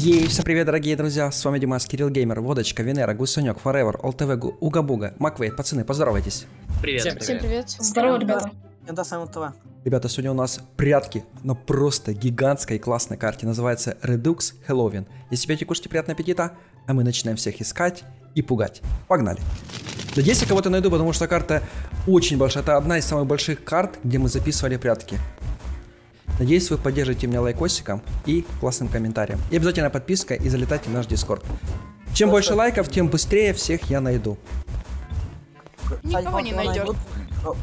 Ей, всем привет, дорогие друзья, с вами Димас, Кирилл Геймер, Водочка, Венера, Гусанек, Forever, ОЛТВ, Уга-Буга, Маквейт, пацаны, поздоровайтесь. Привет. Всем Всем привет. Здорово, ребята. Это самое ТВ. Ребята, сегодня у нас прятки на просто гигантской и классной карте, называется Redux Halloween. Если пьете, кушайте, приятного аппетита, а мы начинаем всех искать и пугать. Погнали. Надеюсь, я кого-то найду, потому что карта очень большая, это одна из самых больших карт, где мы записывали прятки. Надеюсь, вы поддержите меня лайкосиком и классным комментарием. И обязательно подписка и залетайте в наш дискорд. Чем больше лайков, тем быстрее всех я найду. Никого не найдешь.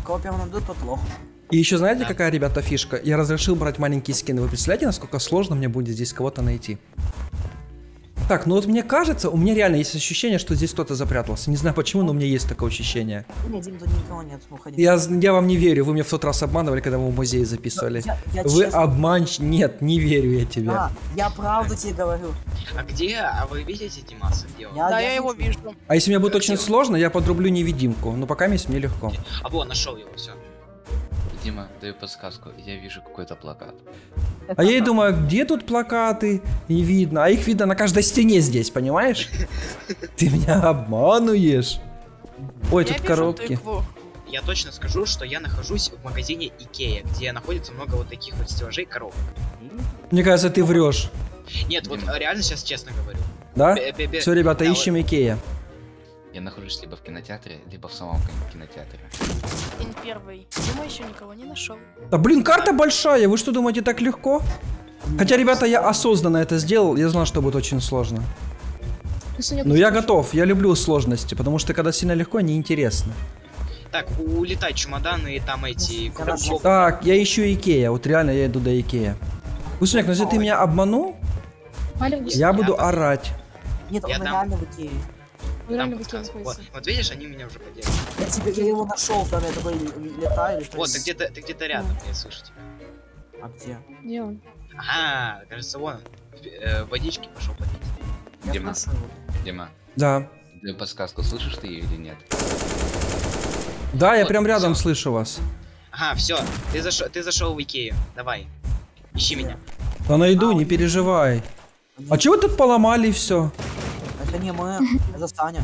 Кого первым найдут, тот лох. И еще знаете, какая, ребята, фишка? Я разрешил брать маленькие скины. Вы представляете, насколько сложно мне будет здесь кого-то найти? Так, ну вот мне кажется, у меня реально есть ощущение, что здесь кто-то запрятался. Не знаю почему, но у меня есть такое ощущение. Нет, Дим, тут никого нет, уходи. Я, я вам не верю, вы меня в тот раз обманывали, когда мы в музее записывали. Я- я Вы честно- обманщик. Нет, не верю я тебе. Да, я правду тебе говорю. А где? А вы видите Димаса? Где он? Я- Да, я его вижу. А если мне будет Где очень он? сложно, я подрублю невидимку. Но пока мест мне легко. А вот, нашел его, все. Дима, даю подсказку. Я вижу какой-то плакат. А я и думаю, где тут плакаты? Не видно. А их видно на каждой стене здесь, понимаешь? Ты меня обманываешь. Ой, я тут вижу коробки. тыкву. Я точно скажу, что я нахожусь в магазине Икея, где находится много вот таких вот стеллажей коробок. Мне кажется, ты врешь. Нет, вот Дима. реально сейчас честно говорю. Да? Все, ребята, да, ищем Икея. Я нахожусь либо в кинотеатре, либо в самом кин- кинотеатре. День первый. Дима еще никого не нашел. Да блин, карта большая, вы что думаете, так легко? Хотя, ребята, я осознанно это сделал, я знал, что будет очень сложно. Но я готов, я люблю сложности, потому что когда сильно легко, неинтересно. Так, улетай чемоданы и там эти... Так, я ищу Икея, вот реально я иду до Икея. Гусуняк, ну если ты меня обманул, я буду орать. Нет, он реально в Икее. Там подсказку. Вот, вот видишь, они меня уже поделали. Я тебе я его нашел, когда я такой летаю. летаю. Вот, ты где-то ты где-то рядом, я слышу тебя. А где? Где он? Ага, кажется, вон. э, водички пошел попить. Я Дима. Дима, Да. даю подсказку. Слышишь ты ее или нет? Да, я Вот, прям рядом всё. слышу вас. Ага, все, ты зашел, ты зашел в Икею. Давай. Ищи меня. Да найду, не переживай. А чего вы тут поломали все? Это не мы, это Саня.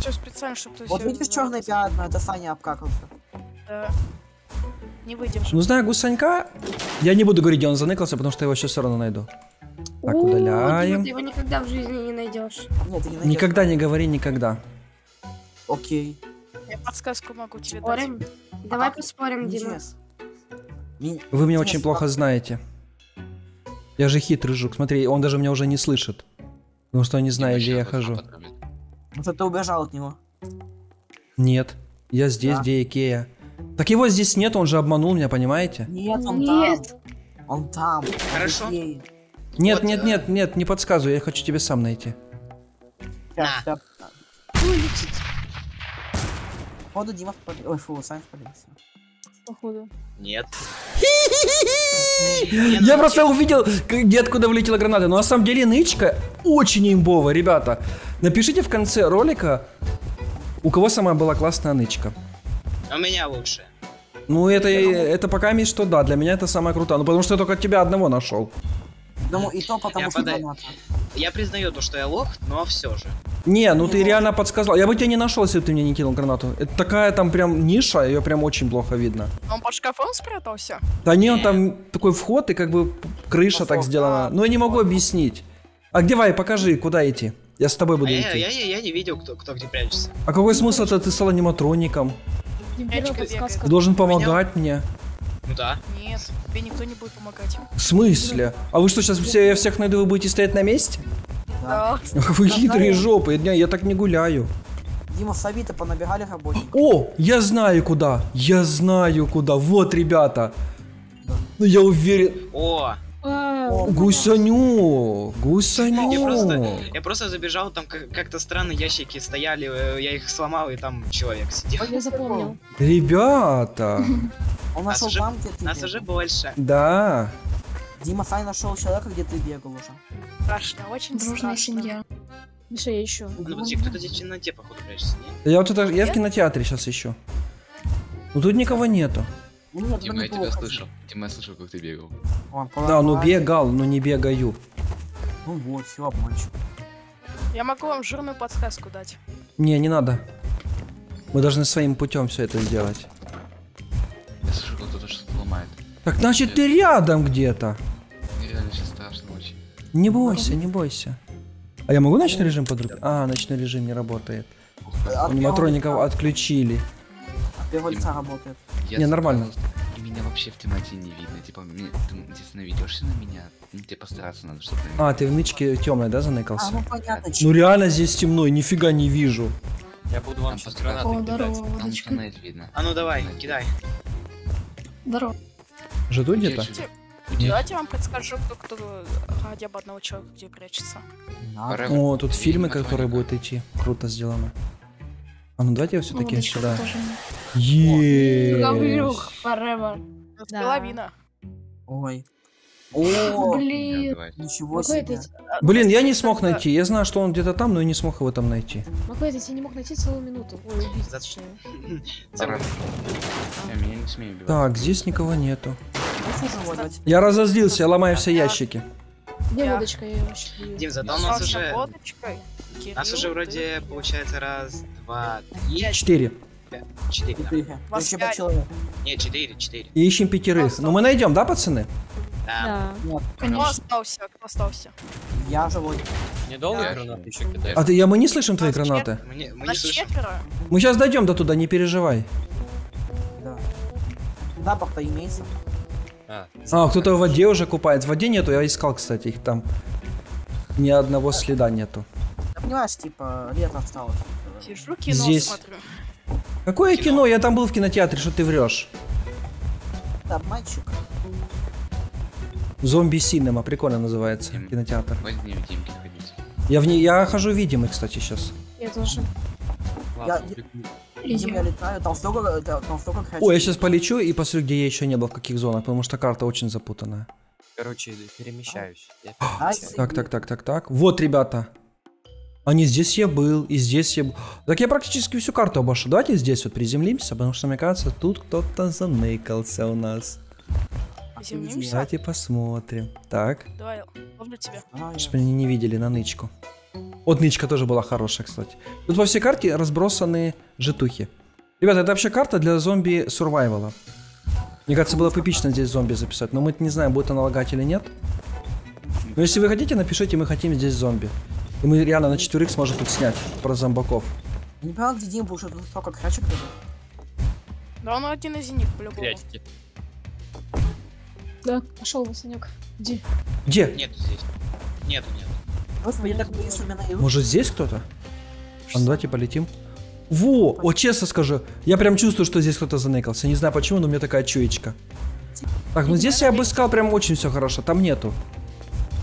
Все специально, чтобы ты Вот видишь знал. черное пятна, это Саня обкакался. Да. Не выдержу. Ну, знаю Гусанька, я не буду говорить, где он заныкался, потому что я его сейчас все равно найду. Так, удаляем. Ты его никогда в жизни не найдешь. Нет, ты не найдешь. Никогда не говори никогда. Окей. Я подсказку могу тебе дать. Спорим? Давай поспорим, Дима. Вы меня очень плохо знаете. Я же хитрый жук. Смотри, он даже меня уже не слышит. Потому что не знает, где я хожу. вот это убежал от него. Нет. Я здесь, Да. где Икея. Так его здесь нет, он же обманул меня, понимаете? Нет, он Нет. там. Он там. он Хорошо. Икее. Нет, Вот, нет, э, нет, нет, не подсказывай, я хочу тебе сам найти. Щас. Походу Дима в поли- Ой, фу, Саня в полиции. Походу. Нет. Я просто увидел, где откуда влетела граната. Но на самом деле нычка очень имбовая, ребята. Напишите в конце ролика, у кого самая была классная нычка. У меня лучше. Ну, это, это пока что да, для меня это самое крутое. Ну, потому что я только тебя одного нашел. Ну и то потому Я что подай- граната. Я признаю то, что я лох, но все же. Не, ну ты реально подсказал. Я бы тебя не нашел, если бы ты мне не кинул гранату. Это такая там прям ниша, ее прям очень плохо видно. Он под шкафом спрятался? Да не, он там такой вход и как бы крыша Ну, так фу, сделана. а, Ну я не могу объяснить. А где Вай, покажи, куда идти. Я с тобой А буду я, идти. я, я, я не видел, кто, кто где прячется. А какой смысл это ты стал аниматроником? Ты должен помогать мне. Ну да. Нет, тебе никто не будет помогать. В смысле? А вы что, сейчас все, я всех найду, вы будете стоять на месте? Да. Вы хитрые жопы, я, я так не гуляю. Дима, с Авито понабегали работники. О, я знаю куда. Я знаю куда. Вот, ребята. Ну я уверен. О, О, Гусаню, я гусаню. просто, я просто забежал, там как- как-то странно ящики стояли, э, я их сломал, и там человек сидел. Я запомнил. Ребята, Он Нас нашел уже, там, где ты нас бегал. уже больше. да. Дима, Саня нашел человека, где ты бегал уже. Страшно, очень Дружная страшно. семья. Миша, я еще. Ну подожди, кто-то здесь в темноте, походу, прячется? Я вот это, я в кинотеатре сейчас ищу. Ну тут никого нету. Нет, Дима, я тебя слышал. Дима, я слышал, как ты бегал. Вон, Да, ну бегал, но не бегаю. Ну вот, все, обманщик. Я могу вам жирную подсказку дать. Не, не надо. Мы должны своим путем все это сделать. Так значит ты рядом где-то. Мне реально сейчас страшно очень. Не бойся, не бойся. А я могу ночной режим подрубить? А, ночной режим не работает. От Аниматроников отключили. от работает. Не, нормально. И меня вообще в темноте не видно. Типа, ты, наведешься на меня, ну, тебе постараться надо, чтобы А, ты в нычке темной, да, А, заныкался? ну понятно, Ну реально здесь темно, нифига не вижу. Я буду вам сейчас гранаты кидать. Там тоннель видно. А ну давай, кидай. Здорово. Жду где-то? Давайте, я вам подскажу, кто, кто ради об одного человека где прячется. О, тут фильмы, которые будут идти. Круто сделано. А ну давайте все-таки Водочка сюда. Есть. forever. Половина. Ой. О, Блин. Ничего себе. Блин, я не смог найти. Я знаю, что он где-то там, но я не смог его там найти. Могу я не мог найти целую минуту. Ой, убить, точнее. Меня не убивать. Так, здесь никого нету. Заводить? Я разозлился, я ломаю все ящики. Где Я- водочка? Я люблю. Дим, зато у нас уже... Нас уже вроде получается раз, два, три, Четыре. четыре. да. Еще пять. пять человек. Нет, четыре, четыре. И ищем пятерых. Ну мы найдем, да, пацаны? Да. Да, Кто остался? Кто остался? я живой. Недолго Я гранаты еще кидаешь? А ты, я, мы не слышим твои гранаты. Мы не, мы не Нас слышим. четверо? Мы сейчас дойдем до туда, не переживай. Да. Запах-то имеется. А, А, кто-то в воде уже купает. В воде нету, я искал, кстати, их там. Ни одного следа нету. Ты понимаешь, типа, лето осталось. Сижу, кино Здесь. смотрю. Какое кино? Я там был в кинотеатре, что ты врешь? Ты обманщик. Зомби Синема, прикольно называется, Дим. кинотеатр. Возьми в Димке ходить. Я в ней, я хожу видимый, кстати, сейчас. Я тоже. ладно, Я-. Видимо, я летаю, там столько, да, там столько Ой, я сейчас полечу и посмотрю, где я еще не был, в каких зонах, потому что карта очень запутанная. Короче, перемещаюсь. Я А, перемещаюсь. Так, так, так, так, так. Вот, ребята. А не здесь я был, и здесь я был. Так я практически всю карту обошел. Давайте здесь вот приземлимся, потому что, мне кажется, тут кто-то заныкался у нас. Землимся. Давайте посмотрим. Так, Давай, ловлю тебя. А, чтобы они не видели на нычку. Вот нычка тоже была хорошая, кстати. Тут по всей карте разбросаны житухи. Ребята, это вообще карта для зомби сурвайвала. Мне кажется, было бы эпично здесь зомби записать, но мы не знаем, будет она лагать или нет. Но если вы хотите, напишите, мы хотим здесь зомби. И мы реально на четверых сможем тут снять про зомбаков. Я не понял, где Дима, потому что тут столько лежит. Да он один из них, по-любому. Да, пошел, Васанек. Иди. Где? Нету здесь. Нету, нету. Господи, так меня найдут. Может здесь кто-то? А ну давайте полетим. Во! Вот честно скажу, я прям чувствую, что здесь кто-то заныкался. Не знаю почему, но у меня такая чуечка. Так, ну здесь я обыскал прям очень все хорошо. Там нету.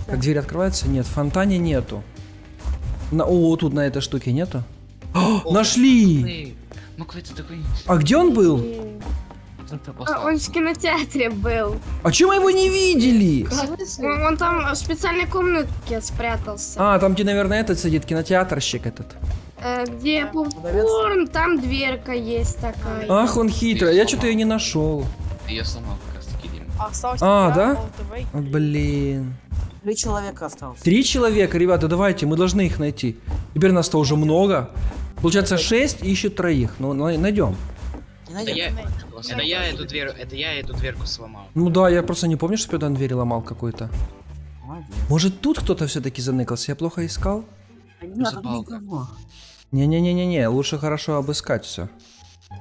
Так, дверь открывается? Нет. В фонтане нету. На, о, тут на этой штуке нету. О, нашли! Ну такой... А где он был? А. Он в кинотеатре был. А чем мы его не видели? Он, он там в специальной комнатке спрятался. А, там где, наверное, этот сидит, кинотеатрщик этот. Э, где попкорн, там дверка есть такая. Ах, он хитрый. Я что-то ее не нашел. Ее сломал как раз таки, Дим. А, А, да? Блин. Три человека осталось. Три человека, ребята, давайте, мы должны их найти. Теперь нас-то уже много. Получается, шесть ищут троих. Ну, на- найдем. Не Это я, Классно. это я эту дверь, это я эту дверку сломал. Ну да, я просто не помню, что я там двери ломал какой-то. Может, тут кто-то все-таки заныкался? Я плохо искал? А. Не-не-не-не-не, лучше хорошо обыскать все.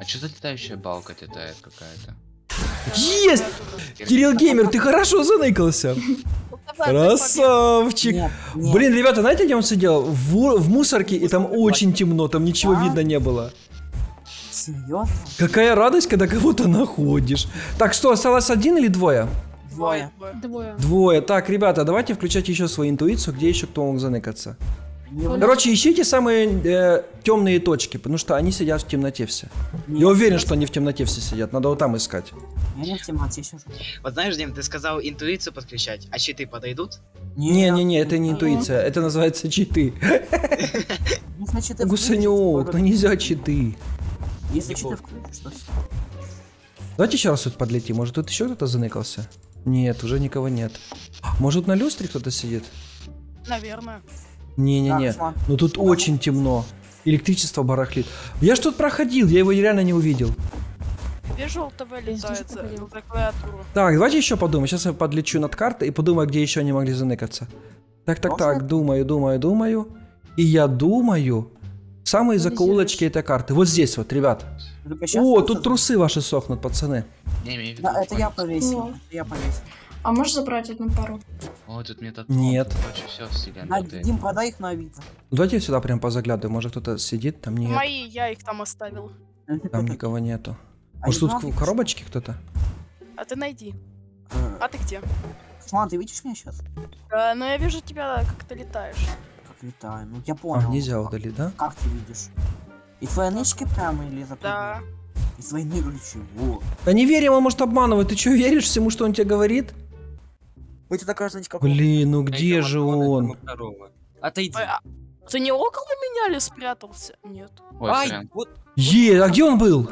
А что за летающая балка летает какая-то? Есть! Кирилл Геймер, ты хорошо заныкался. Красавчик. Нет, нет. Блин, ребята, знаете, где он сидел? В, в мусорке, и там очень темно, там ничего Да? видно не было. Серьезно? Какая радость, когда кого-то находишь. Так, что, осталось один или двое? Двое. Двое. Двое. Так, ребята, давайте включать еще свою интуицию, где еще кто мог заныкаться. Не Короче, ищите самые э, темные точки, потому что они сидят в темноте все. Я уверен, что они в темноте все сидят. Надо вот там искать. Я не в темноте сижу. Вот знаешь, Дим, ты сказал интуицию подключать, а щиты подойдут? Не-не-не, это не интуиция, это называется читы. Ну, Гусанек, ну нельзя читы. Если читы включишь, то всё. Давайте еще раз тут подлетим. Может тут еще кто-то заныкался? Нет, уже никого нет. Может на люстре кто-то сидит? Наверное. Не-не-не. Шман, Ну тут Шман. очень темно. Электричество барахлит. Я ж тут проходил, я его реально не увидел. Вижу, ЛТВ летает за, клавиатуру. Так, давайте еще подумаем. Сейчас я подлечу над картой и подумаю, где еще они могли заныкаться. Так, так, Можно? так, думаю, думаю, думаю. И я думаю, самые закоулочки этой карты. Вот здесь вот, ребят. О, тут трусы ваши сохнут, пацаны. Да, это я повесил. Ну. это Я повесил. А можешь забрать одну пару? О, тут метод. Нет. Короче, все. Дим, продай их на Авито. Давайте я сюда прям позаглядываю. Может кто-то сидит, там нет, Мои, я их там оставил. там никого нету. А Может тут в коробочке кто-то? А ты найди. Э, А ты где? Шман, ты видишь меня сейчас? Э, ну я вижу тебя, как ты летаешь. Как летаю. Ну я А, понял. нельзя удалить, да? Как ты видишь? И твои нычки прямо или закрыты? Да. И свои нычки. Во. Да не верим, он может обманывать. Ты что, веришь всему, что он тебе говорит? Вы тебе такая, знаете, как... Блин, ну где же одного, он? Отойди. Ой, а ты не около меня ли спрятался? Нет. Ой, Ай, прям. вот. Е, а где он был?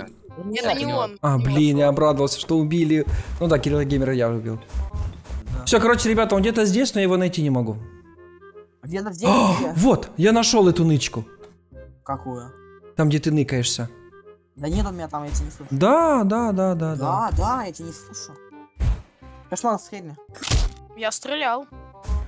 Это не не он. А, блин, я обрадовался, что убили. Ну да, Кирилла Геймера я убил. Да. Все, короче, ребята, он где-то здесь, но я его найти не могу. Где-то здесь, А, где? вот, я нашел эту нычку. Какую? Там, где ты ныкаешься. Да нет у меня там, я тебя не слышу. Да, да, да, да, да. Да, да, я тебя не слышу. Кошмар, средний. Я стрелял.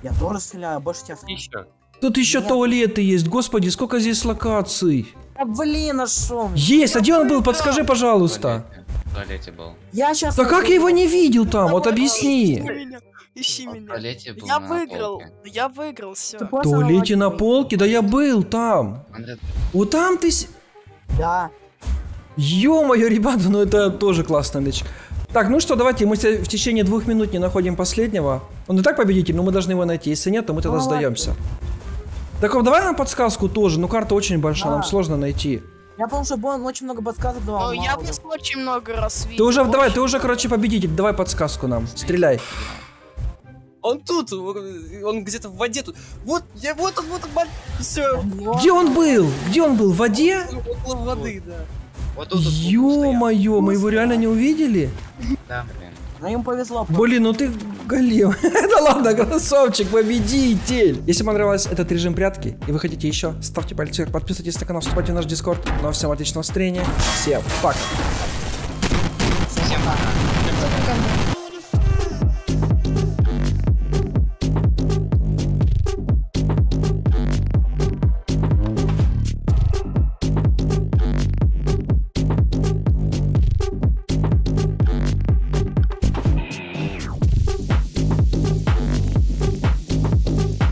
Я тоже стреляю, больше тебя стреляю. Еще. Тут еще Нет. туалеты есть. Господи, сколько здесь локаций. Да блин, нашел. Есть, а где он был? Подскажи, В пожалуйста. туалете. В туалете был. Я сейчас... Да как я его не видел там? Вот объясни. Ищи меня. Ищи В меня. туалете был Я на выиграл. полке. Я выиграл, все. В туалете на полке? Да я был там. Андрей, Вот там ты... Да. Ё-моё, ребята, ну это тоже классная нычка. Так, ну что, давайте, мы в течение двух минут не находим последнего. Он и так победитель, но мы должны его найти. Если нет, то мы тогда Ну, сдаемся. Так, вот давай нам подсказку тоже. Ну, карта очень большая, нам Да. сложно найти. Я помню, что Бон очень много подсказок давал. Ну, я вас очень много раз Ты видел. уже, давай, ты уже, короче, победитель. Давай подсказку нам. Стреляй. Он тут, он где-то в воде тут. Вот, я вот он, вот он, все. Где он был? Где он был? В воде? Около воды, да. Вот тут. Ё-моё, мы его реально не увидели? Да. блин. Ну им повезло. Блин, ну ты голем. Да ладно, красавчик, победитель. Если вам понравился этот режим прятки, и вы хотите еще, ставьте пальцы вверх, подписывайтесь на канал, вступайте в наш дискорд. Ну а всем отличного настроения. Всем пока.